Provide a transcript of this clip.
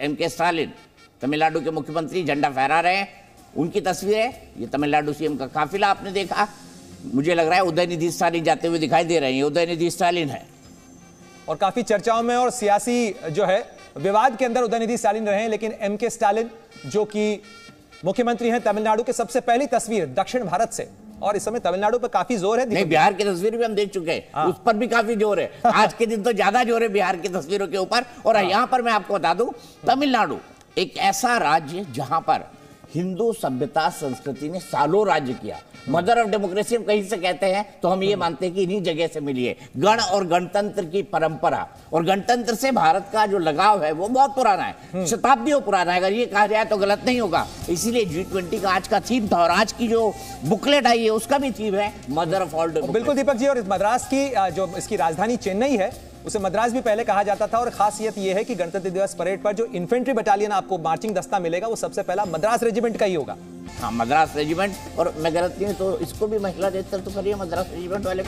M के Stalin Tamil Nadu के मुख्यमंत्री झंडा फहरा रहे हैं। उनकी तस्वीर है, ये तमिलनाडु सीएम का काफिला आपने देखा। मुझे लग रहा है उदयनिधि स्टालिन जाते हुए दिखाई दे रहे हैं उदयनिधि स्टालिन है। और काफ़ी चर्चाओं में और सियासी जो है, विवाद के अंदर उदयनिधि स्टालिन रहे हैं, लेकिन एम के स्टालिन जो कि मुख्यमंत्री हैं, तमिलनाडु के सबसे पहली तस्वीर दक्षिण भारत से। और इस समय तमिलनाडु पर काफ़ी ज़ोर है नहीं बिहार की तस्वीर भी हम देख चुके हैं। हाँ। उस पर भी काफ़ी ज़ोर है। आज के दिन तो ज़्यादा ज़ोर है बिहार की तस्वीरों के ऊपर। और यहाँ पर मैं आपको बता दू तमिलनाडु एक ऐसा राज्य जहाँ पर हिंदू सभ्यता संस्कृति ने सालों राज्य किया। मदर ऑफ़ डेमोक्रेसी हम कहीं से कहते हैं तो हम ये मानते हैं कि इन्हीं जगह से मिली है। गण और गणतंत्र की परंपरा और गणतंत्र से भारत का जो लगाव है वो बहुत पुराना है। शताब्दियों पुराना है। अगर ये कहा जाए तो गलत नहीं होगा। इसीलिए जी ट्वेंटी का आज का थीम था और आज की जो बुकलेट आई है उसका भी थीम है मदर ऑफ़ ऑल बिल्कुल दीपक जी और मद्रास की जो इसकी राजधानी चेन्नई है उसे मद्रास भी पहले कहा जाता था और खासियत यह है कि गणतंत्र दिवस परेड पर जो इन्फेंट्री बटालियन आपको मार्चिंग दस्ता मिलेगा वो सबसे पहला मद्रास रेजिमेंट का ही होगा हाँ मद्रास रेजिमेंट और मैं गलत नहीं तो इसको भी महिला नेतृत्व तो करिए मद्रास रेजिमेंट वाले.